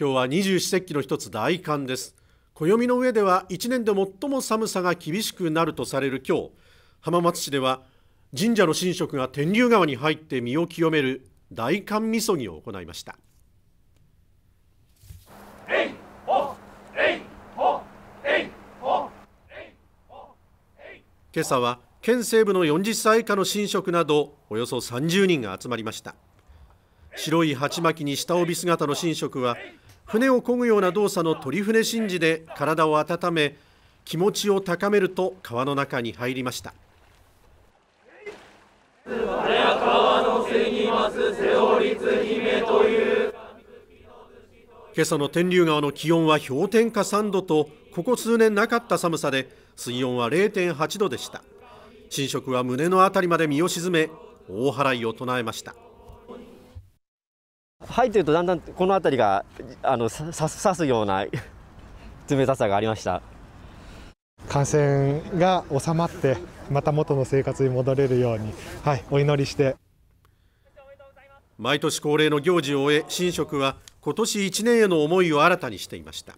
今日は二十四節気の一つ大寒です。暦の上では一年で最も寒さが厳しくなるとされる今日。浜松市では神社の神職が天竜川に入って身を清める大寒みそぎを行いました。今朝は県西部の40歳以下の神職などおよそ30人が集まりました。白い鉢巻きに下帯姿の神職は船を漕ぐような動作の鳥船神事で体を温め気持ちを高めると川の中に入りました。今朝の天竜川の気温は氷点下3度とここ数年なかった寒さで水温は0.8度でした。神職は胸のあたりまで身を沈め大払いを唱えました。入ってるとだんだんこの辺りがあの刺すような冷たさがありました。感染が収まってまた元の生活に戻れるように、はい、お祈りして。毎年恒例の行事を終え神職は今年1年への思いを新たにしていました